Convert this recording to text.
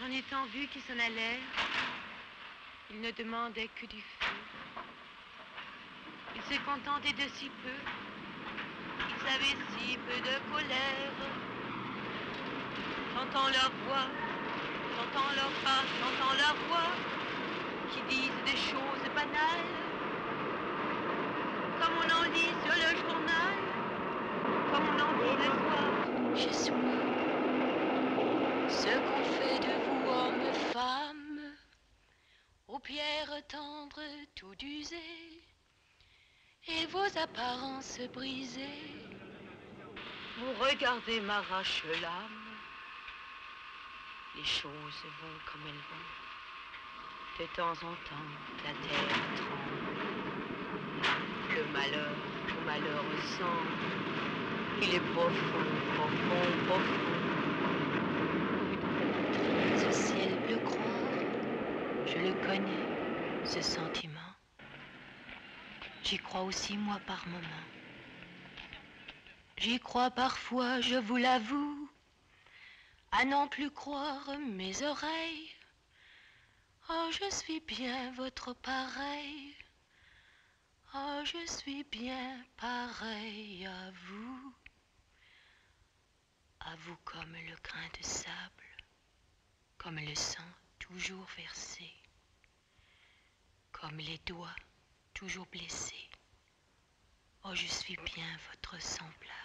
J'en ai tant vu qui s'en allèrent. Ils ne demandaient que du feu. Ils se contentaient de si peu. Ils avaient si peu de colère. J'entends leur voix, j'entends leur pas, j'entends leur voix qui disent des choses banales. Comme on en lit sur le journal, comme on en dit le soir. Je suis ce qu'on fait de vous, hommes, femmes, aux pierres tendres tout usées, et vos apparences brisées. Vous regardez m'arrache l'âme. Les choses vont comme elles vont. De temps en temps, la terre tremble. Le malheur au malheur ressemble. Il est profond. Ce ciel bleu croire, je le connais, ce sentiment. J'y crois aussi moi par moments. J'y crois parfois, je vous l'avoue, à n'en plus croire mes oreilles. Oh, je suis bien votre pareil. Oh, je suis bien pareil à vous. À vous comme le grain de sable, comme le sang toujours versé, comme les doigts toujours blessés. Oh, je suis bien votre semblable.